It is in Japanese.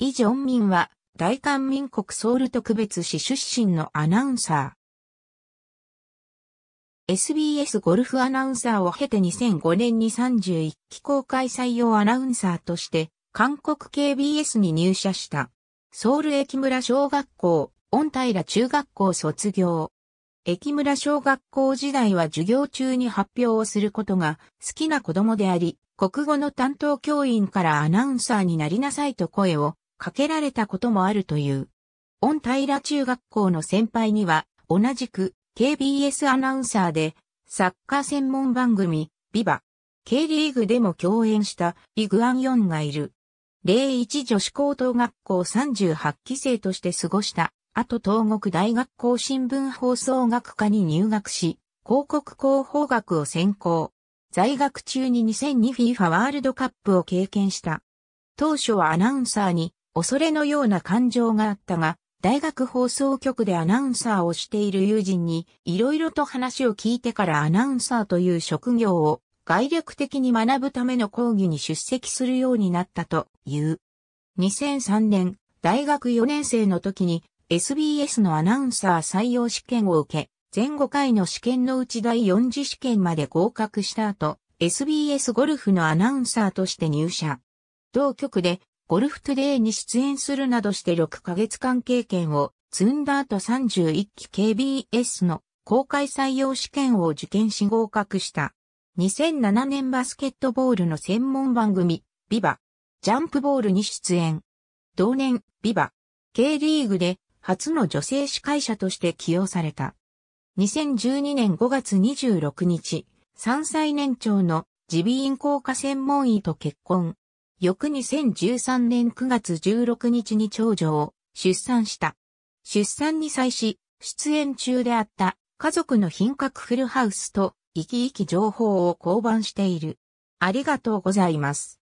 イ・ジョンミンは大韓民国ソウル特別市出身のアナウンサー。SBS ゴルフアナウンサーを経て2005年に31期公開採用アナウンサーとして韓国 KBS に入社した。ソウル駅村小学校、恩平中学校卒業。駅村小学校時代は授業中に発表をすることが好きな子供であり、国語の担当教員からアナウンサーになりなさいと声をかけられたこともあるという。恩平中学校の先輩には同じく KBS アナウンサーでサッカー専門番組ビバ K リーグでも共演したイグアンヨンがいる。01女子高等学校38期生として過ごした。後東国大学校新聞放送学科に入学し、広告広報学を専攻。在学中に 2002FIFA ワールドカップを経験した。当初はアナウンサーに恐れのような感情があったが、大学放送局でアナウンサーをしている友人に色々と話を聞いてからアナウンサーという職業を概略的に学ぶための講義に出席するようになったという。2003年、大学4年生の時に SBS のアナウンサー採用試験を受け、全5回の試験のうち第4次試験まで合格した後、SBS ゴルフのアナウンサーとして入社。同局でゴルフトゥデイに出演するなどして6ヶ月間経験を積んだ後31期 KBS の公開採用試験を受験し合格した。2007年バスケットボールの専門番組、ビバ、ジャンプボールに出演。同年、ビバ、K リーグで初の女性司会者として起用された。2012年5月26日、3歳年長の耳鼻咽喉科専門医と結婚。翌2013年9月16日に長女を出産した。出産に際し、出演中であった家族の品格フルハウスと生き生き情報を交番している。ありがとうございます。